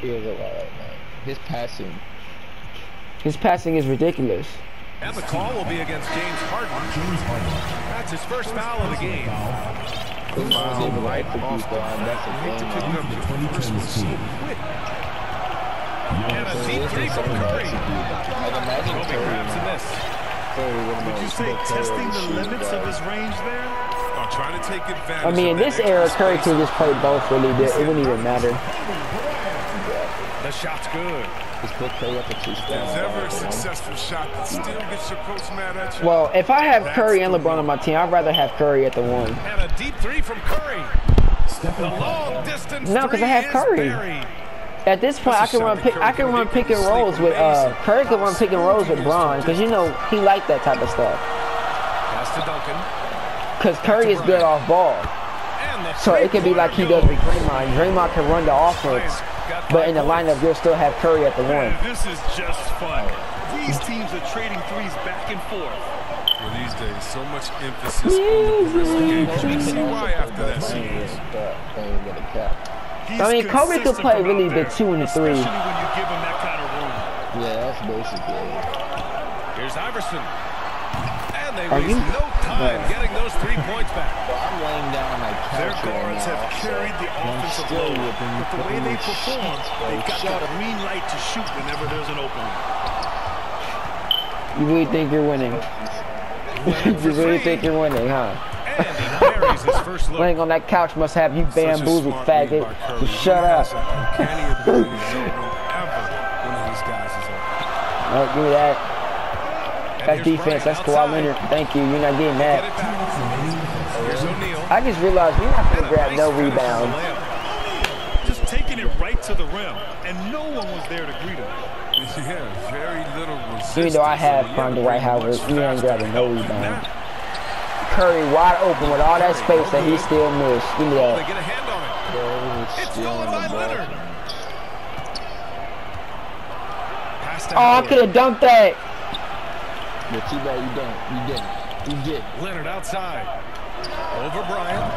He is a lot right now. His passing. His passing is ridiculous. And the call will be against James Harden. James Harden. That's his first foul of the game. He was able to execute though, and that's the Hate to thing. pick up The the 2010 first team. And a deep three from Curry. execute. Like imagine Kobe Curry grabs a miss. Curry wouldn't Would know you say testing the limits of his range there? Oh, trying to take advantage I mean, in this that era, extra Curry space. could just play both really did. It wouldn't even matter. The shot's good. Just put Curry up at two There's ever a successful shot that still gets your coach mad at you. Well, if I have Curry and LeBron on my team, I'd rather have Curry at the one. And a deep three from Curry. The long distance No, 'cause I have Curry. At this point, I can run pick. I can run pick and rolls with uh Curry. Could run pick and rolls with Bron because you know he liked that type of stuff. Pass to Duncan. Because Curry is good off ball, so it could be like he does three-pointer with Draymond. Draymond can run the offense, Got but in the lineup you'll still have Curry at the one. This is just fun. These teams are trading threes back and forth. Well, these days, so much emphasis on the perimeter game. You see why after that series. Playing with a cap. I mean, Kobe could play really the two and the three. Especially when you give him that kind of room. Yeah, that's basically it. Here's Iverson. And they Are waste you- no time getting those three points back. Bro, I'm laying down on my Their couch right guards now. have carried the offensive load, but the way they perform, they've got Shut the up. green light to shoot whenever there's an opening. You really think you're winning? you really think you're winning, huh? And he buries his first look. Laying on that couch must have you bamboozled, faggot. by Just shut up. has an uncanny ability to know whenever one of his guys is open. Give me that. And That's defense. That's Kawhi. Leonard. Thank you. You're not getting that. it back. Here's O'Neal. I just realized we're not gonna grab no finish on the rebound. Just taking it right to the rim, and no one was there to greet him. Yeah, very little resistance. Even though I have So, found yeah, Dwight pretty Howard, much you ain't grabbing no rebound. Curry wide open with all that space that he still missed. Give me They that. get a hand on it. Bro, he was It's stealing stolen by. Leonard. Oh, I could have dumped that. But too bad you don't. You didn't. You did. Leonard outside. Over Bryant.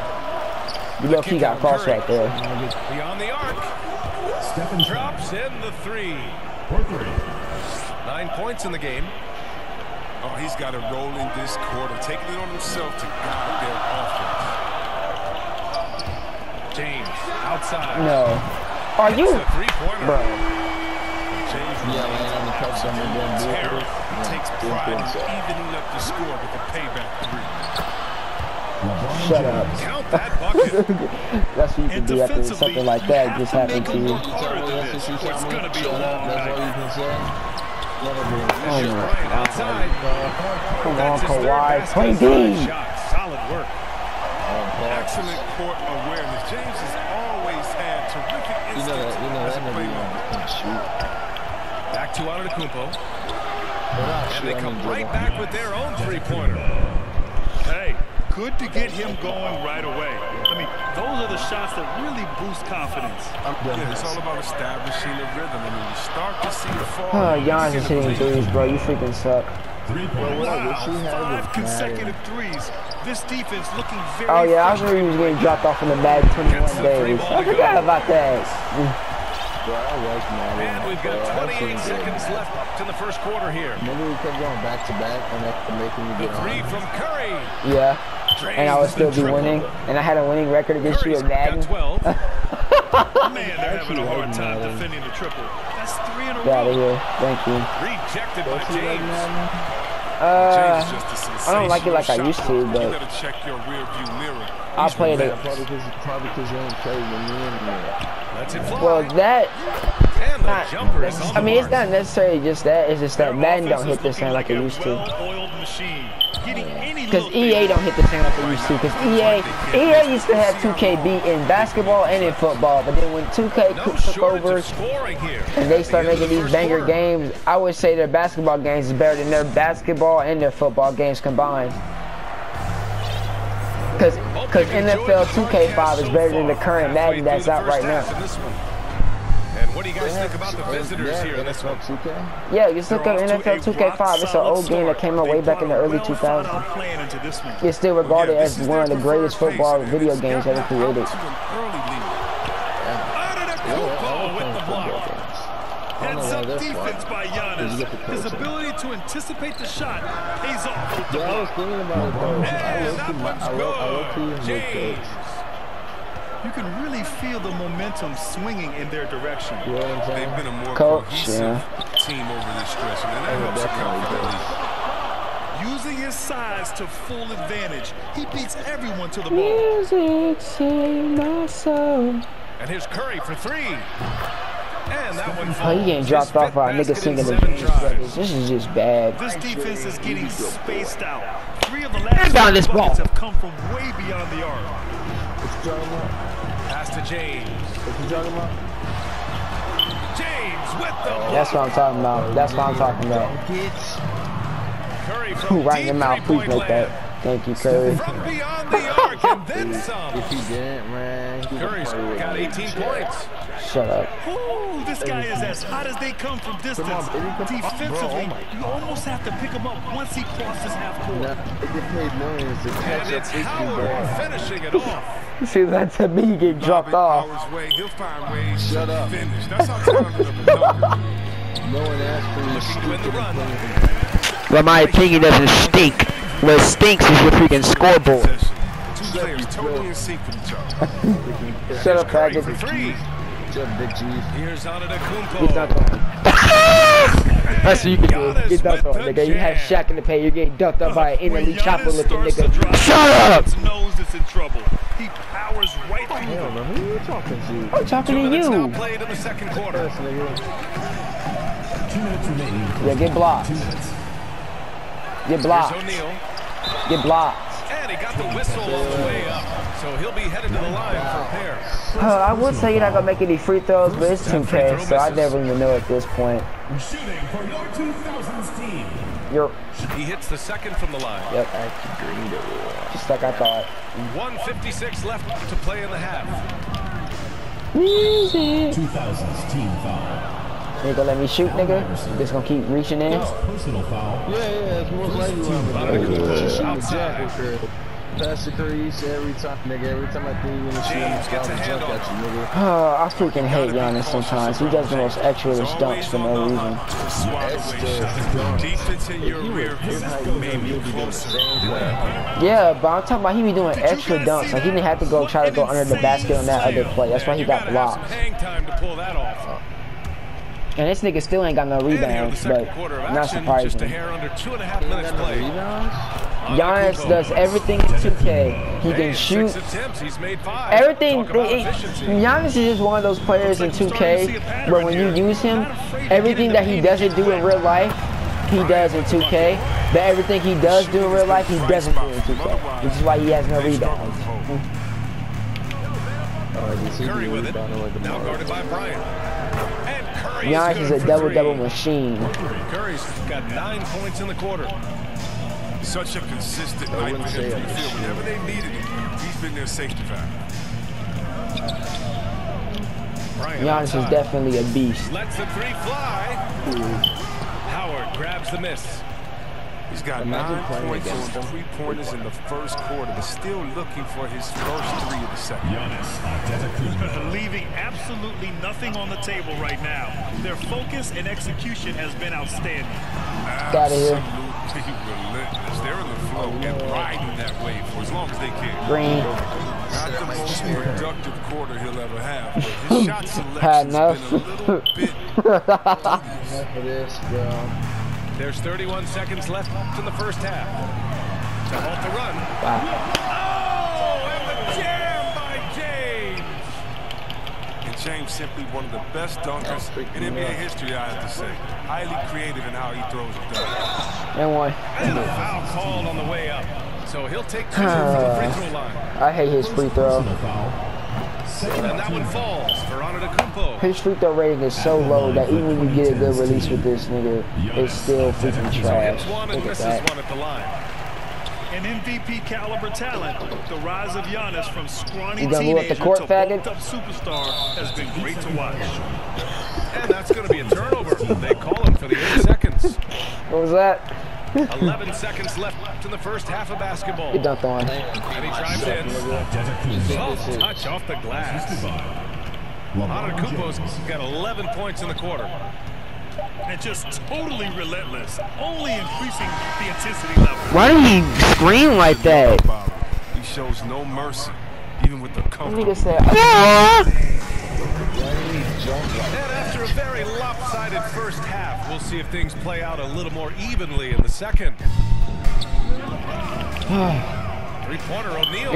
You look, he got crossed right there. Beyond the arc. Stephen Drops in the three. For three. Nine points in the game. Oh, he's got to roll in this quarter, taking it on himself to guide their offense. James outside. No. Are you, It's a three-pointer. bro? James Yeah, laying on the couch and then doing. Yeah, Takes pride in so. evening up the score with the payback three. LeBron Shut up. Count that bucket. That's what you can And do after something like that just happened to you. work harder than this, or it's going to be a long That's all you night. can say. Never been. Oh Here's my Bryant outside. Come on, That's his third Kawhi. Play D. Solid work. Excellent court awareness. James has always had terrific You know that. You know as that a nigga playmaker. shoot. Back to Antetokounmpo. But I'll And they come right back with their own three-pointer. Hey, good to get him going right away. I mean, those are the shots that really boost confidence. Yeah, it's all about establishing the rhythm. And when you start to see the fall, Oh, you Giannis is hitting threes, bro. You freaking suck. Three Bro, what. I wish he had Five was consecutive Madden. threes. This defense looking very Oh yeah, I remember he was getting dropped off in the bag 21 days. I forgot about that. And we've got 28 seconds did. left to the first quarter here. Remember we kept going back to back and that's making me The get three on. from Curry. Yeah, and I would still be triple. winning, and I had a winning record against you at Madden. got 12. Man, they're having a hard time Madden. defending the triple. That's three in a Get out of here. Thank you. Rejected by Don't you like James. Uh, James is just a I don't like it like I sensational used to, but- you gotta check your rear view mirror. I He's played it. Probably because probably because you ain't played with me anymore. Well, that not. jumper is on I mean, it's not necessarily just that. It's just that Madden don't hit the same like it used to. well-oiled machine. Getting any Because EA don't hit the same like it used to. Because EA, EA used to have 2K beat in basketball and in football, but then when 2K took over scoring here. and they start making these banger games, I would say their basketball games is better than their basketball and their football games combined. Because NFL 2K5 is better than the current Madden that's out right now. And what do you guys think about the visitors here in this one? 2K? Yeah, just look up They're off to NFL 2K5. It's an old game that came out way back in the early 2000s. Plan into this one. It's still regarded as one of the greatest football video games ever created. to an early lead. Antetokounmpo with the block. Heads up this defense by Giannis. You get the His ability to anticipate the shot pays off with the Yeah, I was thinking about it though. And that one's I low, I low key good. James. You can really feel the momentum swinging in their direction. You know what I'm They've been a more Coach, cohesive team over this stretch, and that Oh, helps account for definitely. Using his size to full advantage, he beats everyone to the ball. Music's in my soul. And here's Curry for three. And that one Oh, he getting dropped off by a nigga singing the This is just bad. This defense is getting spaced out. Three of the last down this buckets ball. have come from way beyond the arc. What you talking about? Pass to James. What you talking about? James with the block. That's what I'm talking about. That's what I'm talking about. Curry from Right in your mouth, please make that. Thank you, Curry. From beyond the arc and then some. If he didn't, man, he would Curry's probably would've got 18 the shot. points. Shut up. Ooh, this guy is as hot as they come from distance. on, baby, come on, bro. Defensively, Oh my you almost have to pick him up once he crosses half court. Nah, They get paid millions to And catch up it's 50 Howard ball. finishing it off. See, that's to me get dropped off. Howard's way, he'll find ways Shut to up. finish. That's how talented of a dunker. No one asked for you Looking to win the run. But my opinion doesn't stink. What stinks is your freaking scoreboard. Two players totally in sync with each other. Shut up, Curry for faggot. three. What's up, big G? Here's Get Antetokounmpo. dunked on. That's what you can do. Get dunked on, nigga. You have. Shaq in the paint. You're getting dunked up uh, by an When Italy chopper looking nigga. Shut up! His nose is in trouble. He powers right through Hell them. no, who you talking to? I'm talking Two to minutes now you. played in the second quarter. Yes, nigga. Two minutes remaining. Yeah, get blocked. Get blocked. Get blocked. And he got the whistle on the way up. So he'll be headed to the line for a pair. Uh, I would say you're not gonna make any free throws, but it's 2K, so I never even know at this point. Shooting for your 2000s team. You're He hits the second from the line. yep, just like I thought. 156 left to play in the half. Music. 2000s team foul. Nigga, let me shoot, nigga. Just gonna keep reaching in. Personal foul. Yeah, yeah, it's most likely what I'm gonna do. Just shoot the jack with Curry. Pass to Curry each and every time, nigga. Every time I think you're gonna shoot, I'm James gets gonna jump at you, nigga. Oh, I freaking hate Giannis sometimes. He does the most extra dunks for no reason. Defense in your rear would view hit how you may know be you'll be doing the closer. same. Yeah, but I'm talking about he be doing extra dunks. Like he didn't have to go try to go under the basket on that other play. That's why he got gotta have some blocked. hang time to pull that off. And this nigga still ain't got no And here in the rebounds, but not action, just a surprising. hair under two and a half minutes played. Rebounds? Giannis does everything in 2K. He can shoot Six attempts, he's made five. everything. Talk it- Giannis is just one of those players in 2K where when you use him, everything that he doesn't do in real life, he does in 2K. But everything he does do in real life, he doesn't do in 2K. Which is why he has no rebounds. You see hmm. Curry with it. rebound like a Now guarded by Bryant. Giannis is is a for double three. double machine. Curry's got nine points in the quarter. Such a consistent I night for say him from the field. Whenever they needed him, he's been their safety valve. Bryant Giannis is definitely a beast. Lets the three fly. Howard grabs the miss. He's got Imagine nine points against on them. three pointers in the first quarter, but still looking for his first three of the second. Giannis Antetokounmpo. Leaving absolutely nothing on the table right now. Their focus and execution has been outstanding. Outta here. Absolutely relentless. They're in the flow and riding that wave for as long as they can. Green. Not the most productive quarter he'll ever have, but his shot Had selection's enough. been a little bit Enough this, bro. There's 31 seconds left in the first half. To halt the run. Wow. James simply one of the best dunkers in NBA history, I have to say. Highly creative in how he throws it down. And one. And a foul called on the way up. So he'll take two from the ah, free throw line. I hate his free throw. Personal foul. Second And that one falls for Antetokounmpo. His free throw rating is so low that even when you get a good release with this nigga, it's still freaking So trash. hits one and Look at misses that. one at the line. An MVP caliber talent, the rise of Giannis from scrawny You gonna move up the teenager court, to faggot? bulked up superstar has been great to watch. And that's going to be a turnover. They call him for the eight seconds. What was that? 11 seconds left in the first half of basketball. He dunked on. And he drives in. Soft touch off the glass. Goodbye. LeBron Antetokounmpo's got 11 points in the quarter. And just totally relentless, only increasing the intensity level. Why did he scream like that? He shows no mercy, even with the That comfort. nigga said, "Ah!" And after a very lopsided first half, we'll see if things play out a little more evenly in the second. Three-pointer O'Neal.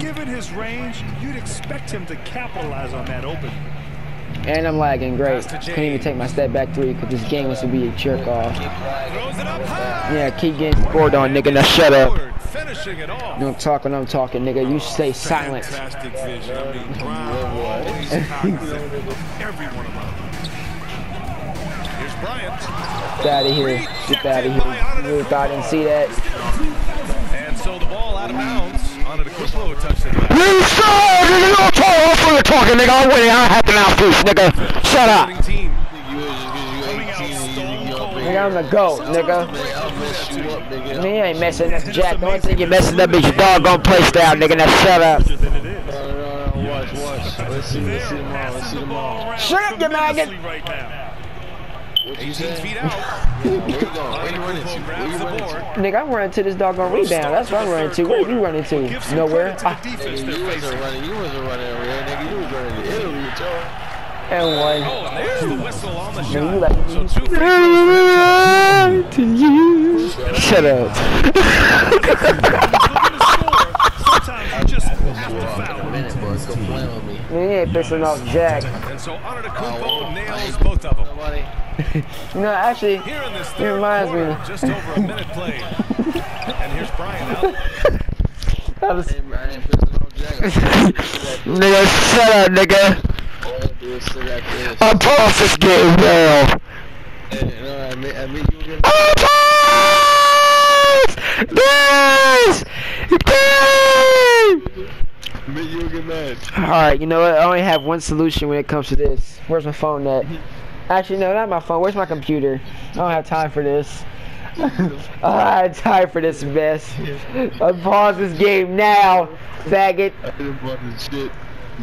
Given his range, you'd expect him to capitalize on that open. And I'm lagging, great. Couldn't even take my step back three because this game wants to be a jerk off. Throws it up high. Yeah, keep getting scored on, nigga. Now shut up. Finishing it off. You don't talk when I'm talking, nigga. You stay silent. Fantastic vision. I mean, Brown always cognizant of everyone around him. Here's Bryant. Get out of here. Get out of here. You thought I didn't see that. And so the ball out of bounds. Antetokounmpo touched it. back. You saw nigga. Don't talk talking, nigga. I'm winning. I have to mouthpiece, nigga. Shut up. Winning team. Coming out stone cold. Nigga, I'm the GOAT, nigga. I'll mess you up, nigga. Me ain't messing up Jack. The only thing you're messing up is your doggone play style, nigga. Now shut up. Let's see, let's see them all. Let's see them all. Shut up, you maggot. tremendously Right now. What you 18 feet out. Where you going? Where you running to? Antetokounmpo Where grabs you the running board. to? Nigga, I'm running to this dog doggone rebound. That's what I'm running to. Where you running to? Nowhere. credit to the Ah, defense they're you wasn't running. You wasn't running over here, nigga. You was running to Italy with your. and one. Oh, and there's the whistle on the Nigga, shot. you like So two free throws. to you. Shut up. Sometimes you just have to foul. A minute, bro. Go playing with me. You ain't pissing off Jack. And so Antetokounmpo nails both of them. Nobody. You know, actually, Here in this It reminds quarter, me. just over a minute played. and here's Bryant out. that was, Hey, man, I ain't pissing off Jack. nigga, shut up, nigga. I do is sit at this. I'm past this game now. Hey, no, I mean, I mean, you get I'm past this game. I mean, you get mad. Alright, you know what? I only have one solution when it comes to this. Where's my phone at? Actually, no, not my phone. Where's my computer? I don't have time for this. I don't have time for this mess. I'm pause this game now, faggot. I didn't bought this shit.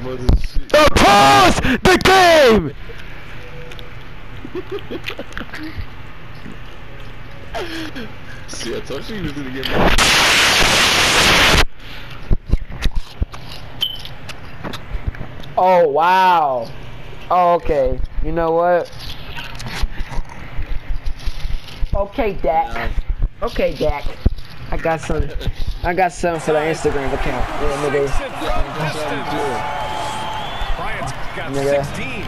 Bought this shit. I'm pause the game! See, I told you he was gonna get mad. Oh, wow. Oh, okay. You know what? Okay, Dak. Okay, Dak. I got some. I got some for the Instagram account. Yeah, nigga. Bryant's got Nigga. 16.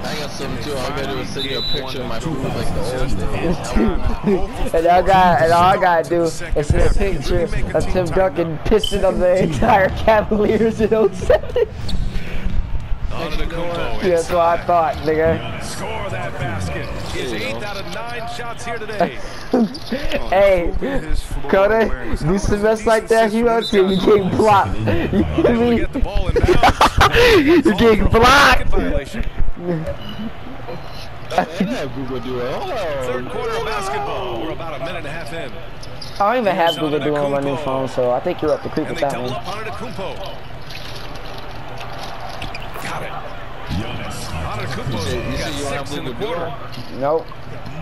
I got something too. All I gotta do is send you a picture of my food like the old days. And all I got, and all I gotta do is send a picture of Tim Duncan pissing on the entire Cavaliers in 07. Antetokounmpo Yeah, that's what I thought, nigga. Score that basket. His eighth out of nine shots here today. Hey, Coda, do some mess like that, you out here, you getting blocked. You hear Able to me? get the ball in bounds. You're getting Second blocked. violation. I didn't have Google do it. Hold Third on. quarter of basketball. We're about a minute and a half in. I don't even have Google Duo on my new phone, so I think you're up the creek And with they that double one. up Antetokounmpo. Got it. Antetokounmpo's You said you got don't have six in quarter. Nope.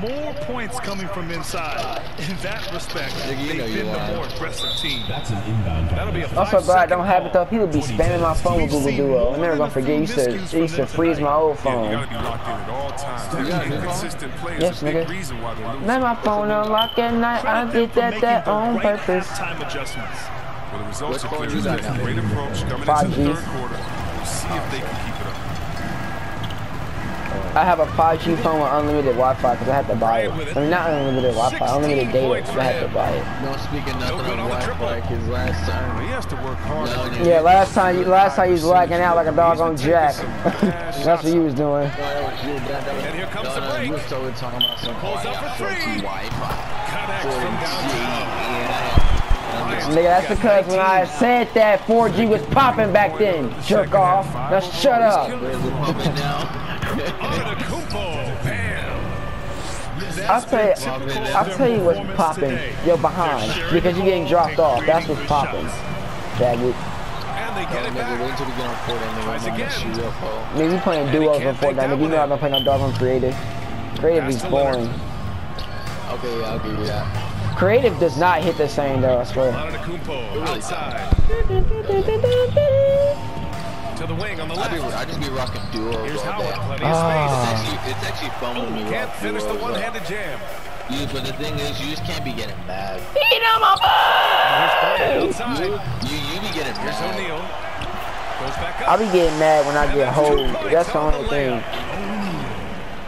More points coming from inside. In that respect, Nigga, you they've know you been the more aggressive team. That's an inbound That'll be a violation. I'm so glad I don't have it call. though. People be spamming my phone with Google Duo. I'm never gonna forget. It used to, it used to freeze my old Yeah, you phone. gotta be locked in at all times. You got a new phone? Inconsistent Yes, a big nigga. reason why they're losing. Let my phone unlock at night. I Credit did that that on purpose. halftime adjustments. Well, the results are clear. you got now? Great approach coming into 5G. the third quarter. We'll see if they can keep it up. I have a 5G phone with unlimited Wi-Fi because I had to buy it. I mean, not unlimited Wi-Fi, unlimited data because I had to buy it. Don't speak of nothing good on on Wi-Fi because last He has to work hard. No, Yeah, last time, you, last time you was lagging out like a dog on Jack. That's what you was doing. And here comes the break. You was totally talking about some Pulls up for three. Wi-Fi. Connects from downtown. Yeah. Nigga, that's because when I said that 4G was popping back then. Jerk off. Now shut up. Where's it popping now? Antetokounmpo. Bam. I'll tell you, I'll tell you what's popping. You're behind because you're getting dropped off. That's what's popping. Faggot. And they get it nigga, wait until we get on court and Tries nigga, I'm again. gonna shoot you up, ho. Nigga, you playing And he duos on Fortnite. that Nigga, you know one I'm not playing no dog on creative. Creative is to boring. Okay, yeah, I'll give you that. Creative does not hit the same though, I swear. Antetokounmpo outside to the wing on the I, be, left. I just be rocking duos Here's all Howard, day. plenty of It's Ah. space. actually, it's actually fun when Oh, you can't finish the duos, bro. one-handed jam. You, but the thing is, you just can't be getting mad. Eat on my And You, you, you be getting Here's mad. O'Neal. Goes back I up. be getting mad when I get hold. That's the only thing.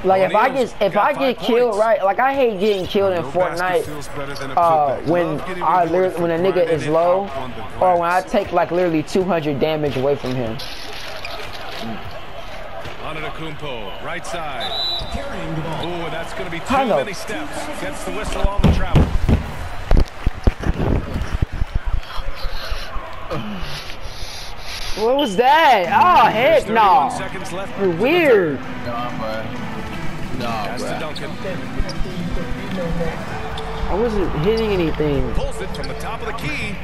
Like if I get if I get killed right, like I hate getting killed in Fortnite. feels better than a Uh, when I rewarded literally, for when a nigga is low, out on the or when I take like literally 200 damage away from him. Antetokounmpo, right side. Carrying the ball. Ooh, that's going to be too Hello. many steps. Gets the whistle on the travel. What was that? Oh heck no! seconds left. You're weird. Nah, bro. Nah, bro. Duncan. I wasn't hitting anything. Pulls it from the top of the key.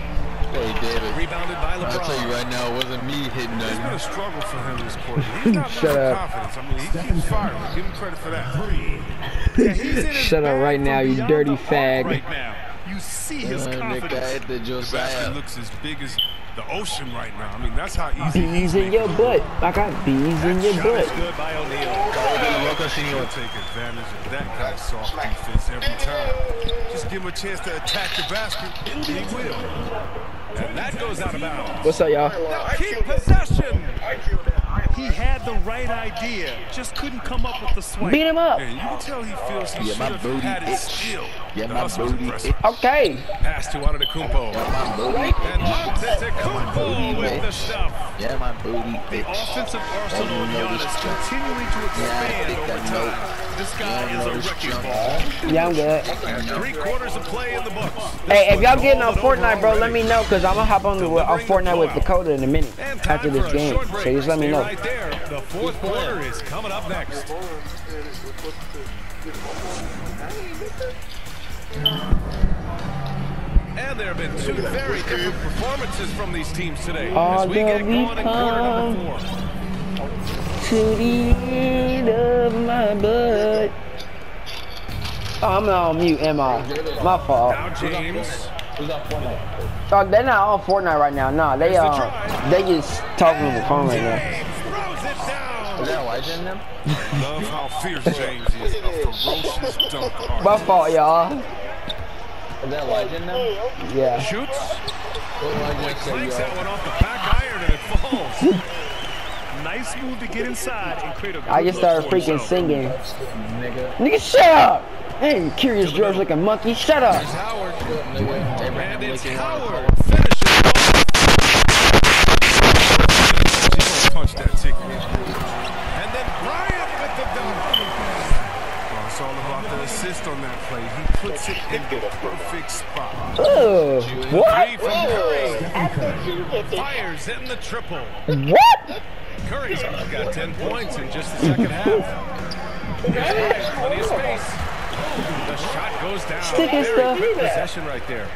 Hey, David. Rebounded by I'll tell you right now, it wasn't me hitting It's been a struggle for him this quarter. He's not Shut up. confidence. I mean, he keeps firing. Give him credit for that. Three. Yeah, he's in his Shut up right now, you dirty fag. Right now. You see his Uh, I confidence. hit the The basket looks as big as the ocean right now. I mean, that's how easy Bees he's in your butt. I got bees in your Shot butt. is good by O'Neal. He'll take advantage of that kind of soft defense every time. Just give him a chance to attack the basket, and he will. And that goes out of bounds. What's up, y'all? Keep possession. He had the right idea, just couldn't come up with the swipe. Beat him up. And you can tell he feels he Yeah, should my have booty had his itch. skill. Yeah, The my hustle was booty impressive. Okay. Pass to Antetokounmpo. Yeah, my booty. And Antetokounmpo with the stuff. Yeah, my booty. The bitch. offensive Doesn't arsenal of know this Giannis stuff. continuing to Yeah, I expand think over I know. time. This Yeah, guy I is know a this wrecking junk. ball. Yeah, I'm good. And three quarters of play in the books. Hey, if y'all getting on Fortnite, bro, let me know, cause I'm gonna hop on, the, on uh, Fortnite with Dakota in a minute And time after for this a game. short So break. just let me Stay know. There. The fourth quarter is coming up next. And there have been two very different performances from these teams today. As we get going in quarter number four. To the end of my butt. Oh, I'm not on mute, am I? My fault. Now James. Oh, they're not on Fortnite right now. Nah, they uh, they just talking on the phone right now. James throws it down. Is that Elijah in them? Love how fierce James is. A ferocious dunk My fault, y'all. Is that Elijah in them? Yeah. Shoots. What Elijah say, Clanks that one off the back iron and it falls. Nice move to get inside and create a good I just started freaking himself. singing. Nigga. Nigga, shut up! Hey, curious George looking monkey, shut up! Here's Howard. Nigga. Abraham And it's Lincoln. Howard. Finishes Just punch that ticket. And then Bryant with the dunk. Well, it's all about the assist on that play. He puts it in the perfect spot. Ugh, what? Three from Curry. Fires in the triple. What? Curry's got 10 points in just the second half. Plenty of space. The shot goes down. Stick and Very stuff. good possession right there.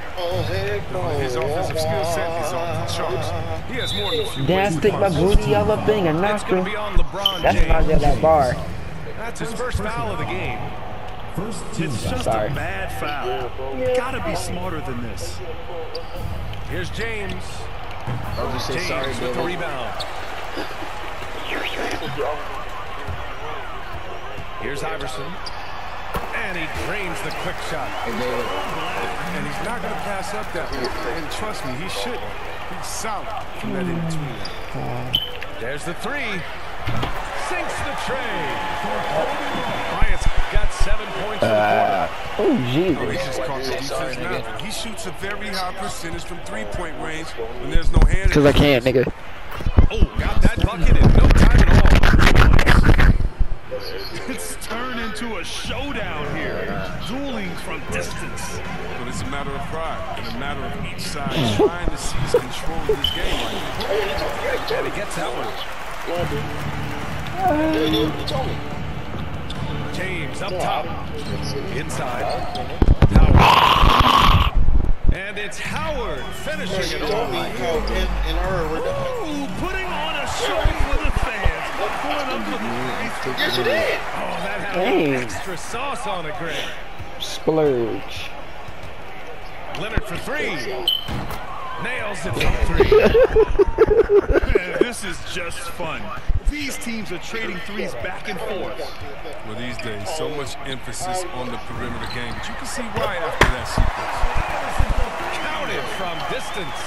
His offensive skill set is off the charts. He has more than a few Then I ways to stick my booty all up in your It's nostril. to be on LeBron That's when I did that bar. That's his first foul of the game. First team It's just Sorry. a bad foul. You gotta be smarter than this. Here's James. I'll just say James sorry, with the rebound. Here's Iverson. And he drains the quick shot. And he's not going to pass up that one. And trust me, he shouldn't. He's solid from that in between. There's the three. Sinks the tray. Bryant's got seven points in the uh, quarter. Oh, oh He Jesus. just caught the defense now. He shoots a very high percentage from three-point range when there's no hand. Cause I can't, nigga. Oh, got that bucket in no time at all. It's turned into a showdown here. Dueling from distance. But it's a matter of pride and a matter of each side trying to seize control of this game right now. And he gets that one. James up top. Inside. Howard. And it's Howard finishing it Told off. in, in our we're. Ooh, putting on a show for the fans. Pulling up with the Yes, you did. Oh, that had Dang. extra sauce on it, Greg. Splurge. Leonard for three. Nails it from three. This is just fun. These teams are trading threes back and forth. Well, these days, so much emphasis on the perimeter game, but you can see why after that sequence. Counted from distance.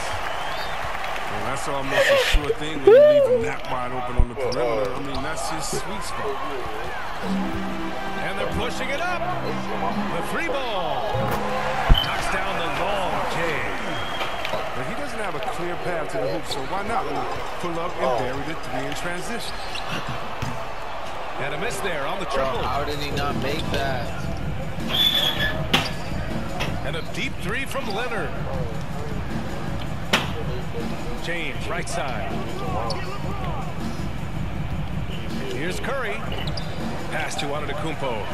Well, that's almost a sure thing when you leave them that wide open on the perimeter. I mean, that's his sweet spot. And they're pushing it up. The three ball. Knocks down the long J. Doesn't have a clear path to the hoop, so why not pull up and oh. bury the three in transition? And a miss there on the triple. How did he not make that? And a deep three from Leonard. James, right side. Here's Curry. Pass to Antetokounmpo.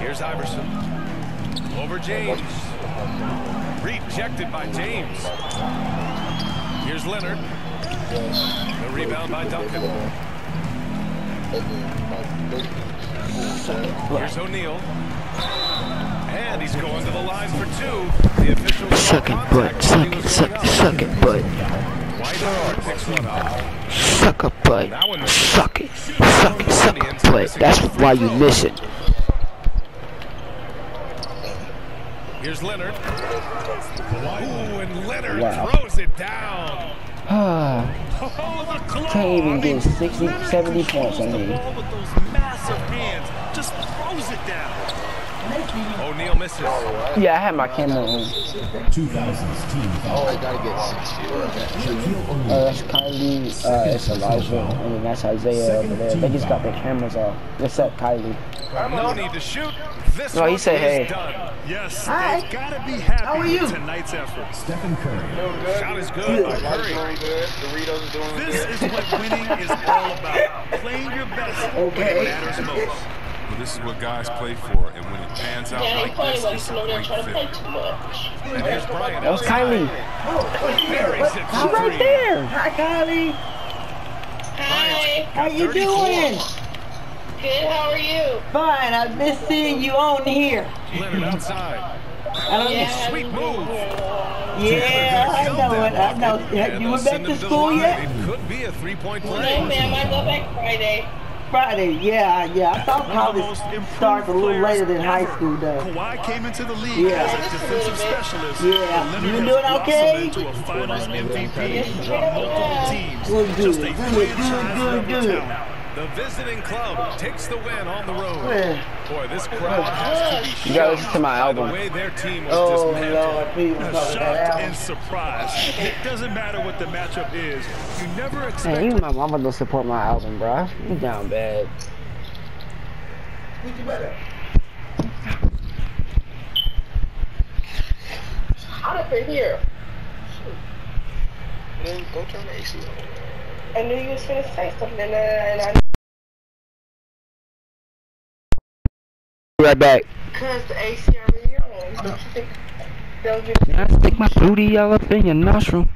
Here's Iverson. Over James. Rejected by James. Here's Leonard. The rebound by Duncan. Here's O'Neal. And he's going to the line for two. The official Suck it, butt. Suck it, suck it, suck it, butt. White Howard picks one up. Suck a butt. Suck it. Suck it, suck it, butt. That's why you listen. Here's Leonard. Ooh, and Leonard Wow. throws it down. Oh. Can't even I get 60, 70 points, I the mean. ball with those massive hands. Just throws it down. O'Neal misses. yeah, I had my camera on. 2000s team Oh. I gotta get 60 or that. Shaquille Uh, O'Neal. that's Kylie, uh, it's Elijah, and then that's Isaiah over there. They just got their cameras off. What's up, Kylie? No need to shoot. This No, he said, hey. done. Yes, Hi. they've got to be happy How are with you? tonight's effort. Stephen Curry. Shot is good by Mike's Curry. doing good. Doritos is doing This good. is what winning is all about. Playing your best when it matters most. Well, this is what guys play for, and when it pans out Yeah, like play this, when it's a great trying to play fit. And here's Bryant. That was Kylie. Oh, Buries it She's right there. Hi, Kylie. Hi. How you doing? Good, how are you? Fine. I've been seeing you on here. Leonard outside. I don't. Yeah, Sweet move. Yeah, I know that it. I one. know. And Have you they'll went back to the school line. yet? It could be a three-point No, play. ma'am, I go back Friday. Friday. Yeah, yeah. I thought One of the most college starts a little later than high school does. Kawhi came into the league Yeah. as a defensive specialist. Yeah. but Leonard You has doing okay? into a finals MVP Yes, on sir. multiple teams. Good, Just a good, good, franchise good, level good. Talent. The visiting club takes the win on the road. Yeah. Boy, this crowd has to be You gotta listen to my shocked by album. The way their team was Oh dismantled. Lord, please don't talk about that Shocked and surprised. It doesn't matter what the matchup is. You never expect Man, even my mama don't support my album, bro. You down bad. Hot up in here. Then go turn the AC on. I knew you was gonna say something, and, and I Be right back. because the AC already on. Don't you think they'll get I stick my booty all up in your nostril.